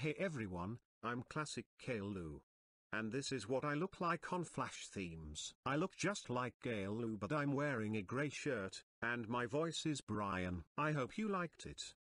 Hey everyone, I'm Classic Caillou And this is what I look like on Flashthemes. I look just like Caillou but I'm wearing a grey shirt, and my voice is Brian. I hope you liked it.